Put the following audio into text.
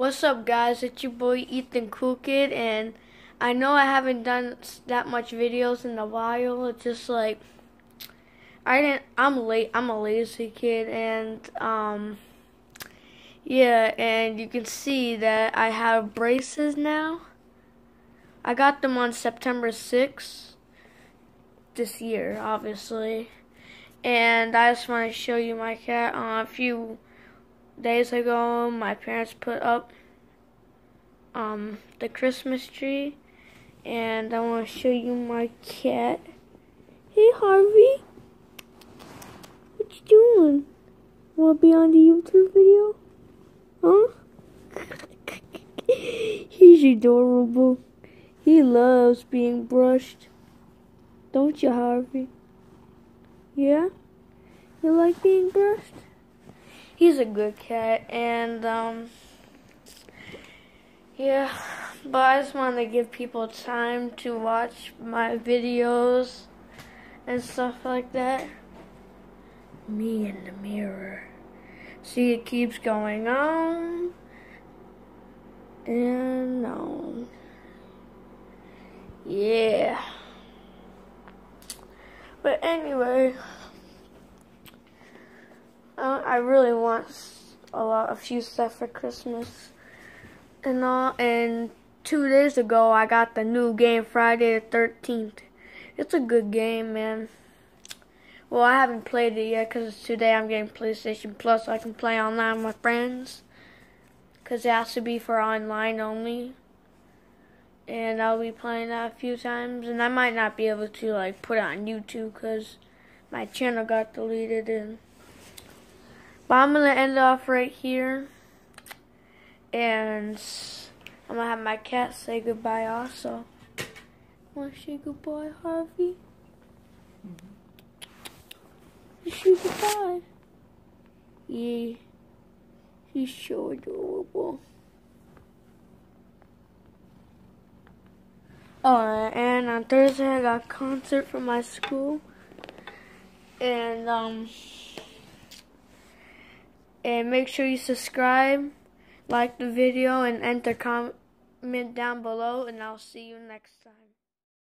What's up, guys? It's your boy Ethan Cool Kid, and I know I haven't done that much videos in a while. It's just like I didn't. I'm late. I'm a lazy kid, and um, yeah, and you can see that I have braces now. I got them on September 6th this year, obviously, and I just want to show you my cat. Uh, a few days ago, my parents put up um, the Christmas tree, and I want to show you my cat. Hey, Harvey. What you doing? Want to be on the YouTube video? Huh? He's adorable. He loves being brushed. Don't you, Harvey? Yeah? You like being brushed? He's a good cat, and um, yeah. But I just want to give people time to watch my videos and stuff like that. Me in the mirror. See, it keeps going on and on. Yeah. But anyway. Uh, I really want a lot, a few stuff for Christmas and all. And two days ago, I got the new game Friday the Thirteenth. It's a good game, man. Well, I haven't played it yet because today I'm getting PlayStation Plus, so I can play online with friends. Because it has to be for online only. And I'll be playing that a few times. And I might not be able to, like, put it on YouTube because my channel got deleted and but I'm going to end off right here. And I'm going to have my cat say goodbye also. Want to say goodbye, Harvey? Mm-hmm. Say goodbye. Yeah. He's so adorable. Alright, and on Thursday I got a concert from my school. And, um... And make sure you subscribe, like the video, and enter comment down below. And I'll see you next time.